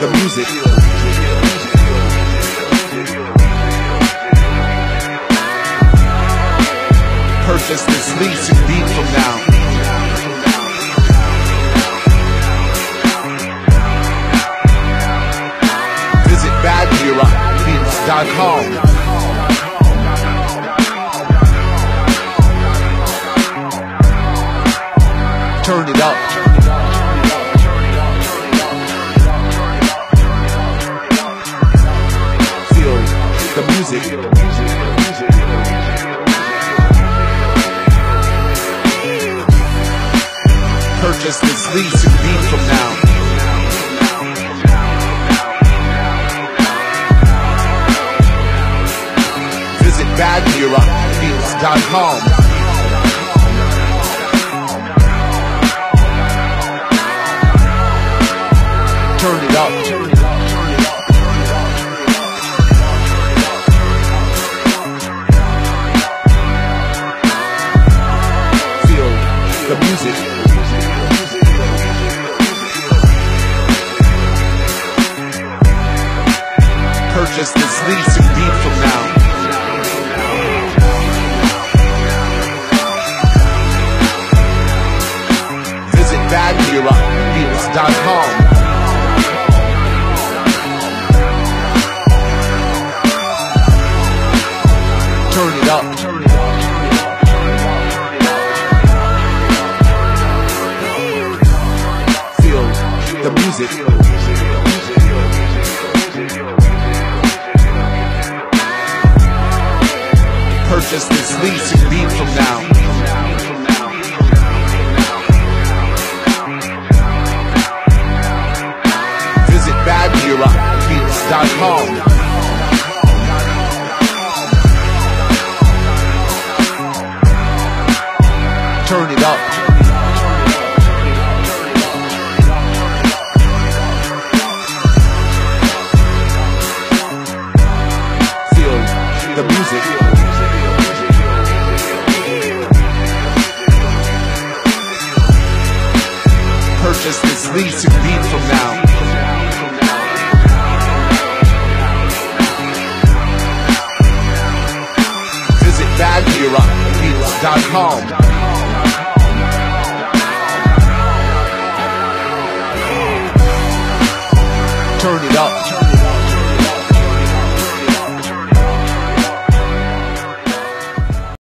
the music. Purchase this lease beat from now. Visit badbeerbeats.com. Turn it up. Music. Purchase this lease and beat from now. Visit badbeerbeats.com. the music. Purchase this lease and beat from now. Visit badbeerbeats.com. the music. Purchase this lease and beat from now. Visit badbeerbeats.com. Turn it up. The music. Purchase this lease and beat from now. Visit badbeerbeats.com. Turn it up.